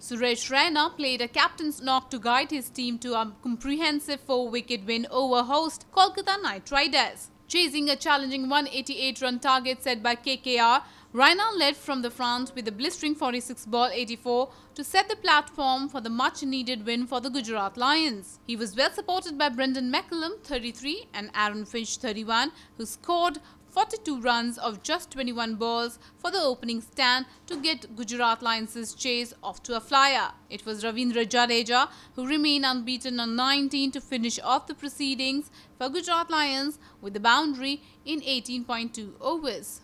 Suresh Raina played a captain's knock to guide his team to a comprehensive four-wicket win over host Kolkata Knight Riders. Chasing a challenging 188-run target set by KKR, Raina led from the front with a blistering 46 ball 84 to set the platform for the much-needed win for the Gujarat Lions. He was well supported by Brendon McCullum 33 and Aaron Finch 31 who scored 42 runs of just 21 balls for the opening stand to get Gujarat Lions' chase off to a flyer. It was Ravindra Jadeja who remained unbeaten on 19 to finish off the proceedings for Gujarat Lions with the boundary in 18.2 overs.